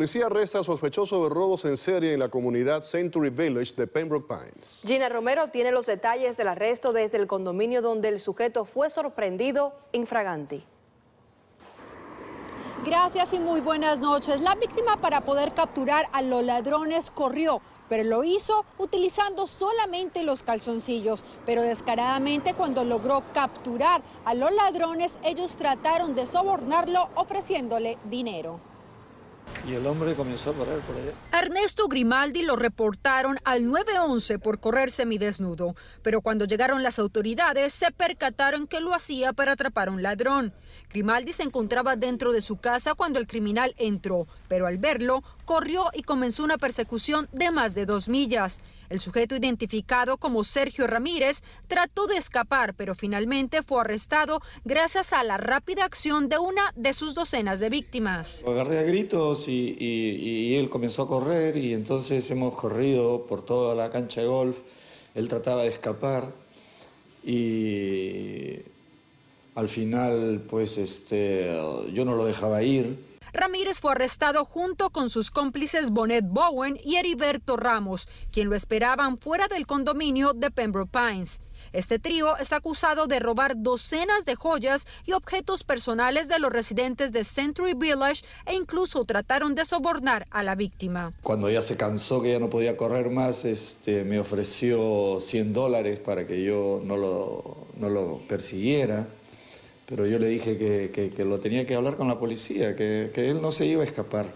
policía arresta a sospechoso de robos en serie en la comunidad Century Village de Pembroke Pines. Gina Romero tiene los detalles del arresto desde el condominio donde el sujeto fue sorprendido infraganti. Gracias y muy buenas noches. La víctima para poder capturar a los ladrones corrió, pero lo hizo utilizando solamente los calzoncillos. Pero descaradamente cuando logró capturar a los ladrones, ellos trataron de sobornarlo ofreciéndole dinero y el hombre comenzó a correr por allá. Ernesto Grimaldi lo reportaron al 911 por correr semidesnudo, pero cuando llegaron las autoridades se percataron que lo hacía para atrapar a un ladrón. Grimaldi se encontraba dentro de su casa cuando el criminal entró, pero al verlo corrió y comenzó una persecución de más de dos millas. El sujeto identificado como Sergio Ramírez trató de escapar, pero finalmente fue arrestado gracias a la rápida acción de una de sus docenas de víctimas. Lo agarré a gritos y, él comenzó a correr y entonces hemos corrido por toda la cancha de golf. Él trataba de escapar y al final pues este, yo no lo dejaba ir. Ramírez fue arrestado junto con sus cómplices Bonet Bowen y Heriberto Ramos, quien lo esperaban fuera del condominio de Pembroke Pines. Este trío es acusado de robar docenas de joyas y objetos personales de los residentes de Century Village e incluso trataron de sobornar a la víctima. Cuando ya se cansó que ya no podía correr más, este, me ofreció 100 dólares para que yo no lo, no lo persiguiera pero yo le dije que, lo tenía que hablar con la policía, que, él no se iba a escapar.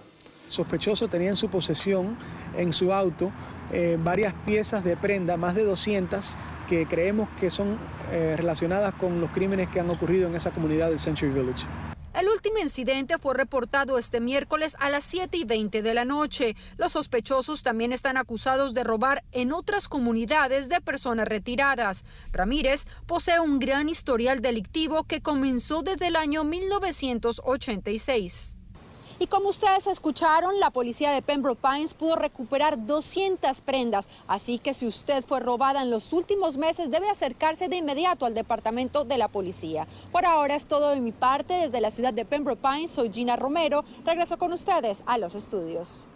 Sospechoso tenía en su posesión, en su auto, eh, varias piezas de prenda, más de 200, que creemos que son eh, relacionadas con los crímenes que han ocurrido en esa comunidad del Century Village. El último incidente fue reportado este miércoles a las 7 y 20 de la noche. Los sospechosos también están acusados de robar en otras comunidades de personas retiradas. Ramírez posee un gran historial delictivo que comenzó desde el año 1986. Y como ustedes escucharon, la policía de Pembroke Pines pudo recuperar 200 prendas, así que si usted fue robada en los últimos meses debe acercarse de inmediato al departamento de la policía. Por ahora es todo de mi parte, desde la ciudad de Pembroke Pines soy Gina Romero, regreso con ustedes a los estudios.